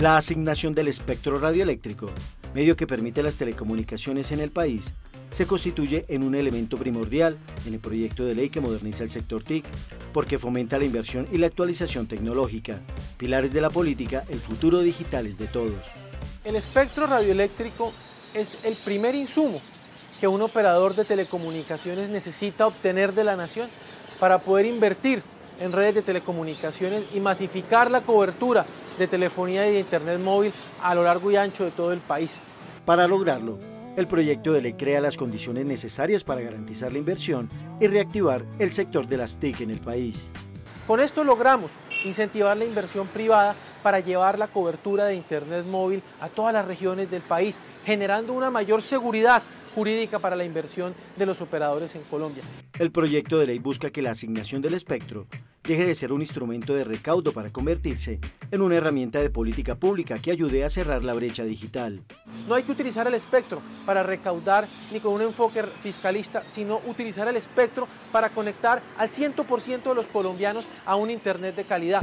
La asignación del espectro radioeléctrico, medio que permite las telecomunicaciones en el país, se constituye en un elemento primordial en el proyecto de ley que moderniza el sector TIC, porque fomenta la inversión y la actualización tecnológica, pilares de la política, el futuro digital es de todos. El espectro radioeléctrico es el primer insumo que un operador de telecomunicaciones necesita obtener de la nación para poder invertir en redes de telecomunicaciones y masificar la cobertura de telefonía y de internet móvil a lo largo y ancho de todo el país. Para lograrlo, el proyecto de ley crea las condiciones necesarias para garantizar la inversión y reactivar el sector de las TIC en el país. Con esto logramos incentivar la inversión privada para llevar la cobertura de Internet móvil a todas las regiones del país, generando una mayor seguridad jurídica para la inversión de los operadores en Colombia. El proyecto de ley busca que la asignación del espectro deje de ser un instrumento de recaudo para convertirse en una herramienta de política pública que ayude a cerrar la brecha digital. No hay que utilizar el espectro para recaudar ni con un enfoque fiscalista, sino utilizar el espectro para conectar al 100% de los colombianos a un Internet de calidad.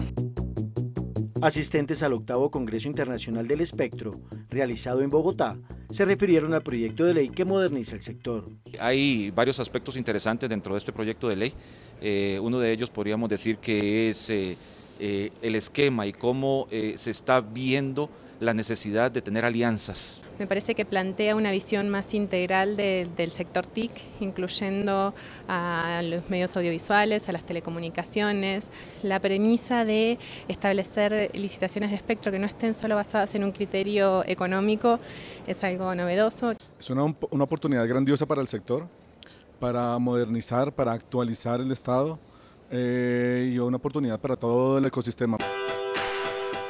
Asistentes al octavo Congreso Internacional del Espectro, realizado en Bogotá, se refirieron al proyecto de ley que moderniza el sector. Hay varios aspectos interesantes dentro de este proyecto de ley. Eh, uno de ellos podríamos decir que es eh, eh, el esquema y cómo se está viendo la necesidad de tener alianzas. Me parece que plantea una visión más integral del sector TIC, incluyendo a los medios audiovisuales, a las telecomunicaciones, la premisa de establecer licitaciones de espectro que no estén solo basadas en un criterio económico es algo novedoso. Es una, una oportunidad grandiosa para el sector, para modernizar, para actualizar el Estado eh, y una oportunidad para todo el ecosistema.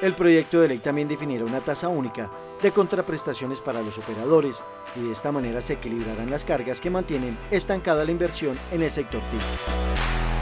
El proyecto de ley también definirá una tasa única de contraprestaciones para los operadores y de esta manera se equilibrarán las cargas que mantienen estancada la inversión en el sector TIC.